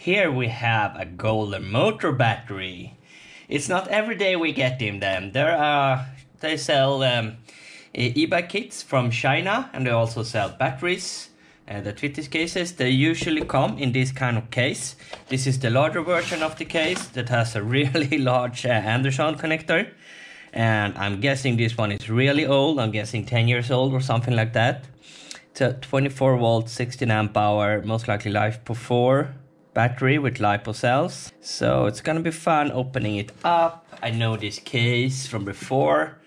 Here we have a Golden Motor battery. It's not every day we get them. There are they sell um, e-bike kits from China, and they also sell batteries. Uh, the Twitter cases they usually come in this kind of case. This is the larger version of the case that has a really large uh, Anderson connector, and I'm guessing this one is really old. I'm guessing 10 years old or something like that. It's a 24 volt, 16 amp hour, most likely life 4 battery with lipo cells. So it's gonna be fun opening it up. I know this case from before.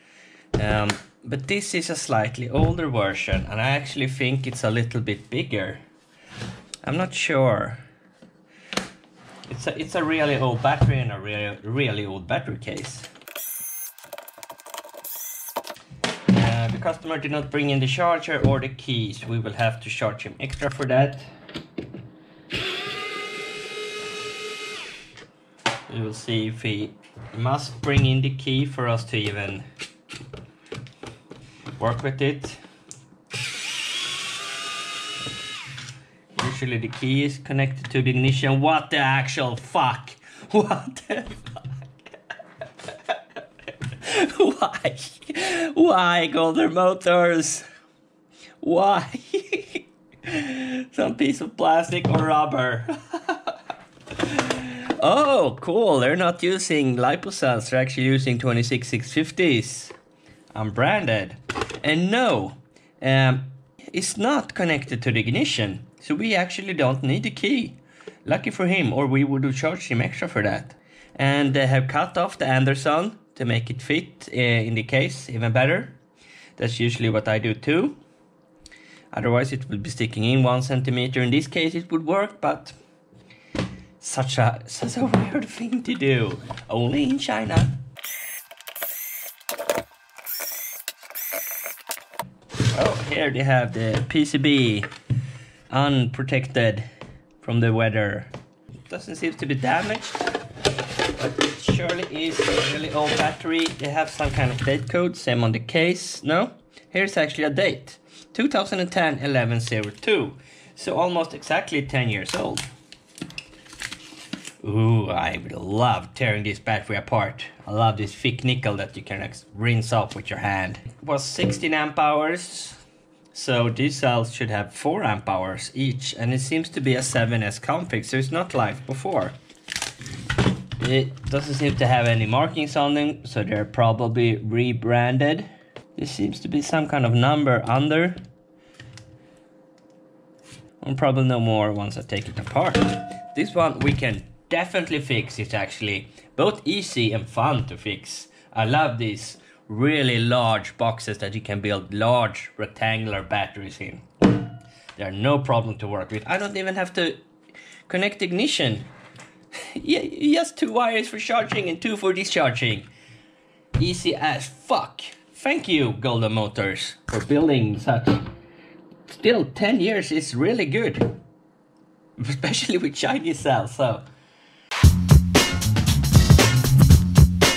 Um, but this is a slightly older version and I actually think it's a little bit bigger. I'm not sure. It's a, it's a really old battery and a really, really old battery case. Uh, the customer did not bring in the charger or the keys. We will have to charge him extra for that. We will see if he must bring in the key for us to even work with it. Usually the key is connected to the ignition. What the actual fuck? What the fuck? Why? Why Golden Motors? Why? Some piece of plastic or rubber. Oh, cool. They're not using lipocells. They're actually using 26650s. I'm branded. And no, um, it's not connected to the ignition. So we actually don't need the key. Lucky for him, or we would have charged him extra for that. And they have cut off the Anderson to make it fit uh, in the case even better. That's usually what I do too. Otherwise it would be sticking in one centimeter. In this case it would work, but such a such a weird thing to do. Only in China. Oh, here they have the PCB unprotected from the weather. Doesn't seem to be damaged, but it surely is a really old battery. They have some kind of date code, same on the case. No, here's actually a date 2010 1102, so almost exactly 10 years old. Ooh, I would love tearing this battery apart. I love this thick nickel that you can rinse off with your hand. It was 16 amp hours, so these cells should have 4 amp hours each, and it seems to be a 7S config, so it's not like before. It doesn't seem to have any markings on them, so they're probably rebranded. There seems to be some kind of number under. I'll probably know more once I take it apart. This one we can definitely fix. It's actually both easy and fun to fix. I love these really large boxes that you can build large rectangular batteries in. They're no problem to work with. I don't even have to connect ignition. yeah, just two wires for charging and two for discharging. Easy as fuck. Thank you, Golden Motors, for building such. Still, 10 years is really good. Especially with Chinese cells, so